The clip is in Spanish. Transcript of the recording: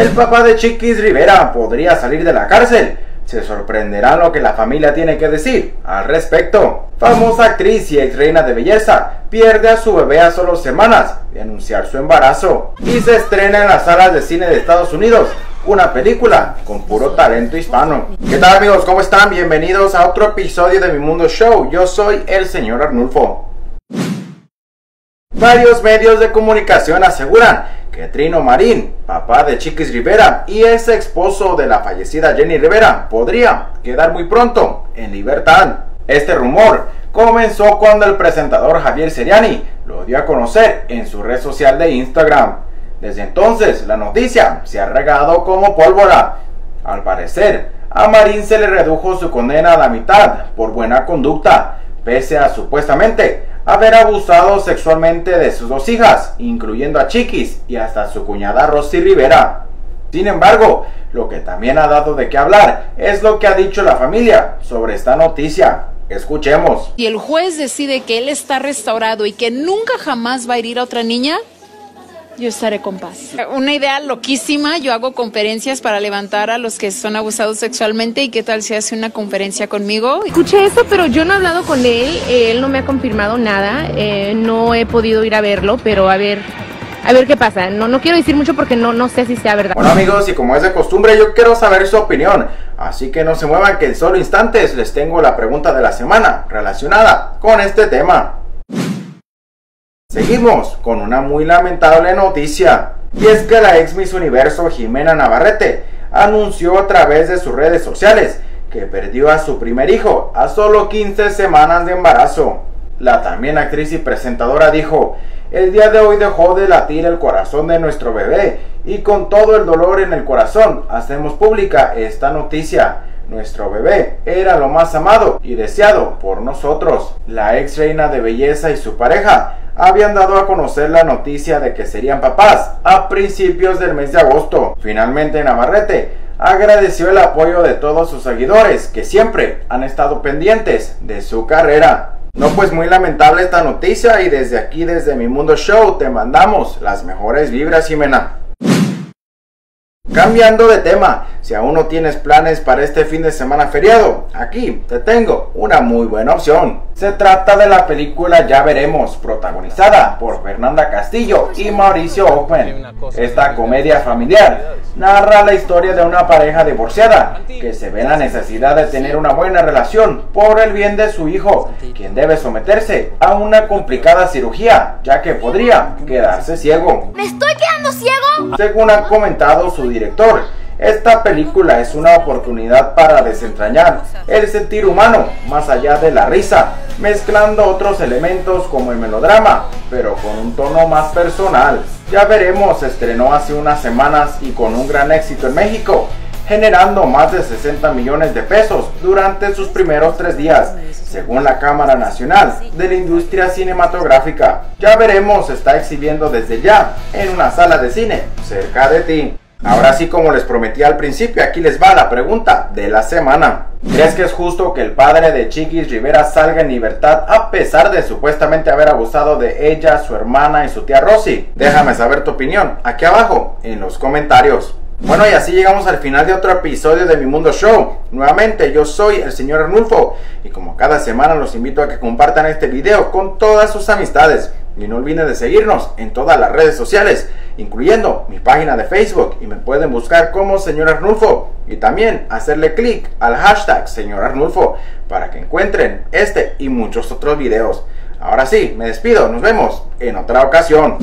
El papá de Chiquis Rivera podría salir de la cárcel. Se sorprenderán lo que la familia tiene que decir al respecto. Famosa actriz y ex reina de belleza pierde a su bebé a solo semanas de anunciar su embarazo y se estrena en las salas de cine de Estados Unidos una película con puro talento hispano. ¿Qué tal amigos? ¿Cómo están? Bienvenidos a otro episodio de Mi Mundo Show. Yo soy el señor Arnulfo. Varios medios de comunicación aseguran que Trino Marín, papá de Chiquis Rivera y ex esposo de la fallecida Jenny Rivera, podría quedar muy pronto en libertad. Este rumor comenzó cuando el presentador Javier Seriani lo dio a conocer en su red social de Instagram. Desde entonces, la noticia se ha regado como pólvora. Al parecer, a Marín se le redujo su condena a la mitad por buena conducta, pese a supuestamente haber abusado sexualmente de sus dos hijas, incluyendo a Chiquis y hasta su cuñada Rosy Rivera. Sin embargo, lo que también ha dado de qué hablar es lo que ha dicho la familia sobre esta noticia. Escuchemos. Si el juez decide que él está restaurado y que nunca jamás va a herir a otra niña, yo estaré con paz. Una idea loquísima, yo hago conferencias para levantar a los que son abusados sexualmente y qué tal si hace una conferencia conmigo. Escuché eso, pero yo no he hablado con él, él no me ha confirmado nada, eh, no he podido ir a verlo, pero a ver, a ver qué pasa. No, no quiero decir mucho porque no, no sé si sea verdad. Bueno amigos, y como es de costumbre, yo quiero saber su opinión. Así que no se muevan que en solo instantes les tengo la pregunta de la semana relacionada con este tema. Seguimos con una muy lamentable noticia. Y es que la ex Miss Universo Jimena Navarrete anunció a través de sus redes sociales que perdió a su primer hijo a solo 15 semanas de embarazo. La también actriz y presentadora dijo, el día de hoy dejó de latir el corazón de nuestro bebé y con todo el dolor en el corazón hacemos pública esta noticia. Nuestro bebé era lo más amado y deseado por nosotros. La ex reina de belleza y su pareja habían dado a conocer la noticia de que serían papás a principios del mes de agosto. Finalmente Navarrete agradeció el apoyo de todos sus seguidores que siempre han estado pendientes de su carrera. No, pues muy lamentable esta noticia y desde aquí, desde mi mundo show, te mandamos las mejores vibras, Jimena. Cambiando de tema, si aún no tienes planes para este fin de semana feriado, aquí te tengo una muy buena opción. Se trata de la película Ya Veremos, protagonizada por Fernanda Castillo y Mauricio Ockman. Esta comedia familiar narra la historia de una pareja divorciada que se ve la necesidad de tener una buena relación por el bien de su hijo, quien debe someterse a una complicada cirugía, ya que podría quedarse ciego. ¿Me estoy quedando ciego? Según ha comentado su director, esta película es una oportunidad para desentrañar el sentir humano más allá de la risa, mezclando otros elementos como el melodrama, pero con un tono más personal. Ya veremos, estrenó hace unas semanas y con un gran éxito en México, generando más de 60 millones de pesos durante sus primeros tres días, según la Cámara Nacional de la Industria Cinematográfica. Ya veremos, está exhibiendo desde ya en una sala de cine cerca de ti. Ahora sí, como les prometí al principio, aquí les va la pregunta de la semana. ¿Crees que es justo que el padre de Chiquis Rivera salga en libertad a pesar de supuestamente haber abusado de ella, su hermana y su tía Rosy? Déjame saber tu opinión aquí abajo en los comentarios. Bueno, y así llegamos al final de otro episodio de Mi Mundo Show. Nuevamente, yo soy el señor Arnulfo y como cada semana los invito a que compartan este video con todas sus amistades. Y no olviden de seguirnos en todas las redes sociales, incluyendo mi página de Facebook y me pueden buscar como señor Arnulfo y también hacerle clic al hashtag señor Arnulfo para que encuentren este y muchos otros videos. Ahora sí, me despido, nos vemos en otra ocasión.